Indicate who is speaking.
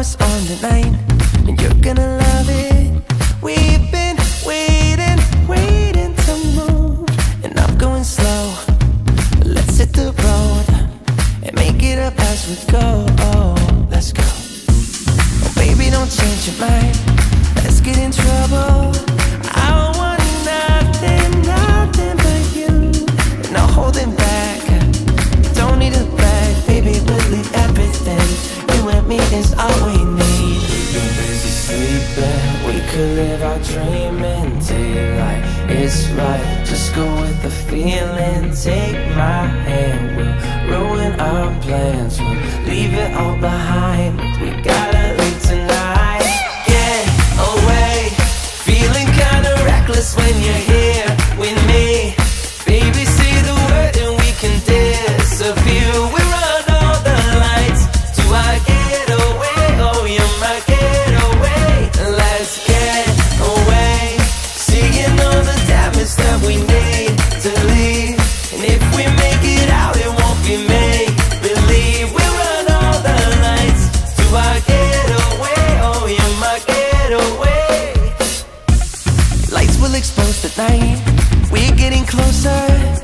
Speaker 1: it's on tonight, and you're gonna love it. We've been waiting, waiting to move, and I'm going slow. Let's hit the road and make it up as we go. Live our dream in daylight. It's right. Just go with the feeling. Take my hand. We'll ruin our plans. We'll leave it all behind. We gotta leave tonight. Get away. Feeling kinda reckless when you're expose the night. We're getting closer